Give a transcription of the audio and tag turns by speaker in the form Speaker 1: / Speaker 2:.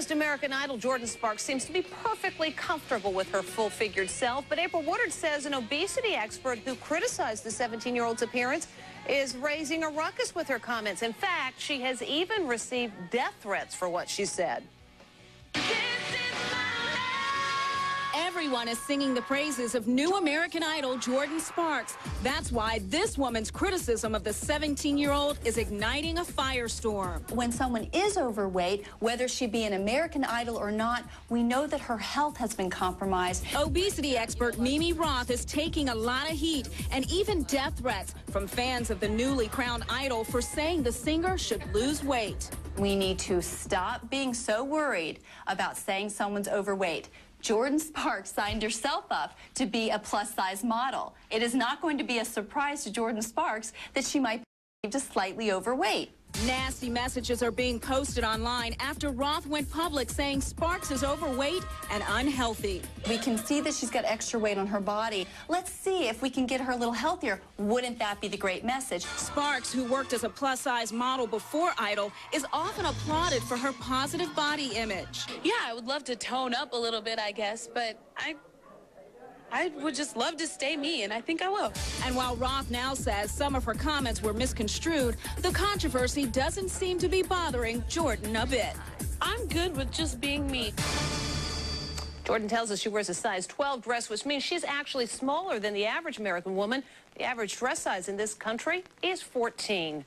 Speaker 1: Newest American Idol, Jordin Sparks, seems to be perfectly comfortable with her full-figured self, but April Woodard says an obesity expert who criticized the 17-year-old's appearance is raising a ruckus with her comments. In fact, she has even received death threats for what she said.
Speaker 2: Everyone is singing the praises of new American Idol Jordin Sparks. That's why this woman's criticism of the 17-year-old is igniting a firestorm.
Speaker 3: When someone is overweight, whether she be an American Idol or not, we know that her health has been compromised.
Speaker 2: Obesity expert MeMe Roth is taking a lot of heat and even death threats from fans of the newly crowned idol for saying the singer should lose weight.
Speaker 3: We need to stop being so worried about saying someone's overweight. Jordin Sparks signed herself up to be a plus-size model. It is not going to be a surprise to Jordin Sparks that she might be just slightly overweight.
Speaker 2: Nasty messages are being posted online after Roth went public saying Sparks is overweight and unhealthy.
Speaker 3: We can see that she's got extra weight on her body. Let's see if we can get her a little healthier. Wouldn't that be the great message?
Speaker 2: Sparks, who worked as a plus-size model before Idol, is often applauded for her positive body image.
Speaker 4: Yeah, I would love to tone up a little bit, I guess, but I I would just love to stay me, and I think I will.
Speaker 2: And while Roth now says some of her comments were misconstrued, the controversy doesn't seem to be bothering Jordin a bit.
Speaker 4: I'm good with just being me.
Speaker 1: Jordin tells us she wears a size 12 dress, which means she's actually smaller than the average American woman. The average dress size in this country is 14.